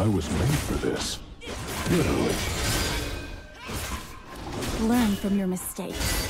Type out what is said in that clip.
I was made for this. Literally. Learn from your mistakes.